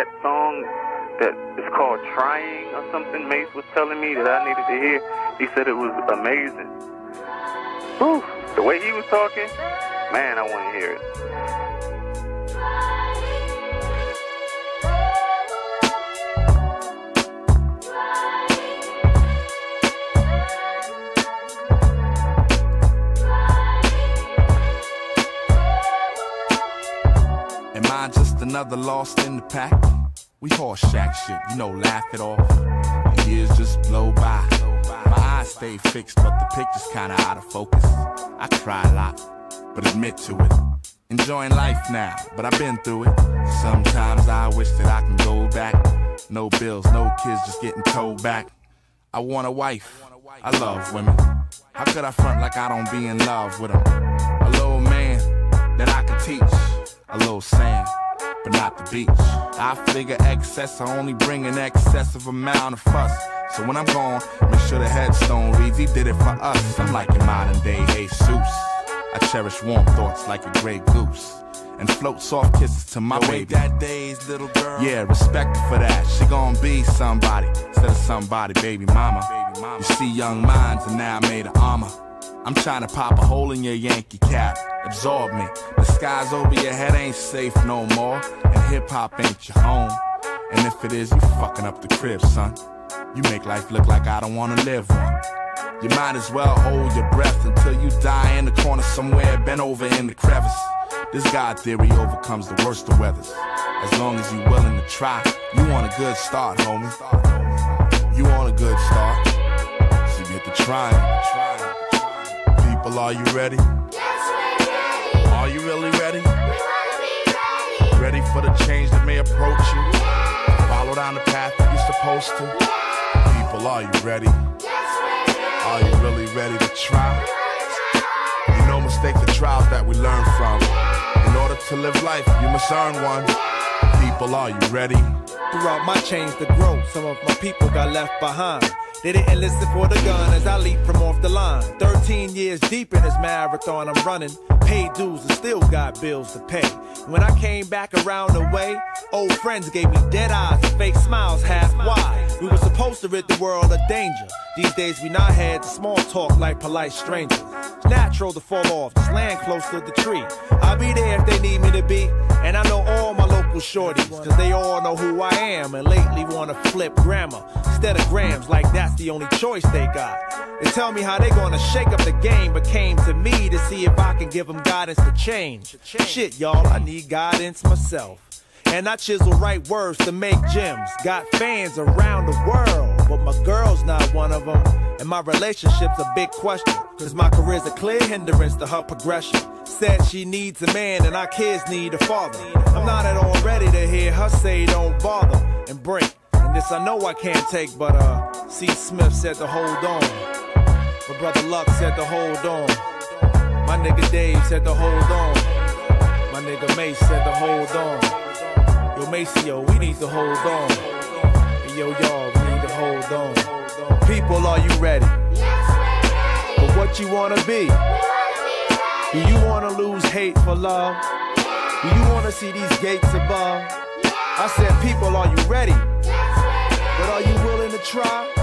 that song that is called Trying or something Mase was telling me that I needed to hear. He said it was amazing. Whew, the way he was talking, man, I want to hear it. Another lost in the pack? We horse shack shit, you know, laugh it off. The years just blow by. My eyes stay fixed, but the picture's kinda out of focus. I cry a lot, but admit to it. Enjoying life now, but I've been through it. Sometimes I wish that I can go back. No bills, no kids, just getting towed back. I want a wife. I love women. How could I front like I don't be in love with them? But not the beach. I figure excess, I only bring an excessive amount of fuss. So when I'm gone, make sure the headstone reads, he did it for us. I'm like your modern day Jesus. I cherish warm thoughts like a gray goose. And float soft kisses to my baby. that days, little girl? Yeah, respect for that. She gon' be somebody instead of somebody, baby mama. You see young minds and now I made of armor. I'm trying to pop a hole in your Yankee cap. Absorb me. The skies over your head ain't safe no more. And hip hop ain't your home. And if it is, you fucking up the crib, son. You make life look like I don't wanna live one. You might as well hold your breath until you die in the corner somewhere, bent over in the crevice. This God theory overcomes the worst of weathers. As long as you're willing to try, you want a good start, homie. You want a good start, so get to trying. People, are you ready? You really ready? Ready for the change that may approach you? Follow down the path that you're supposed to. People, are you ready? Are you really ready to try? You know, mistakes are trials that we learn from. In order to live life, you must earn one. People, are you ready? Throughout my change to grow, some of my people got left behind. They didn't listen for the gun as I leap from off the line. 13 years deep in this marathon I'm running. Paid dues and still got bills to pay. When I came back around the way, old friends gave me dead eyes and fake smiles half wide. We were supposed to rid the world of danger. These days we not had the small talk like polite strangers. It's natural to fall off, just land close to the tree. I'll be there if they need me to be. And I know all my shorties, cause they all know who I am and lately wanna flip grammar instead of grams like that's the only choice they got. They tell me how they gonna shake up the game, but came to me to see if I can give them guidance to change. Shit, y'all, I need guidance myself. And I chisel right words to make gems. Got fans around the world, but my girl's not one of them. And my relationship's a big question, cause my career's a clear hindrance to her progression. Said she needs a man and our kids need a father. I'm not at all ready to hear her say don't bother and break. And this I know I can't take, but uh, C. Smith said to hold on. My brother Luck said to hold on. My nigga Dave said to hold on. My nigga Mase said to hold on. Yo, Maseo, we need to hold on. And yo, y'all, we need to hold on. People, are you ready? But what you wanna be? Do you wanna lose hate for love? Do you wanna see these gates above? I said, people, are you ready? But are you willing to try?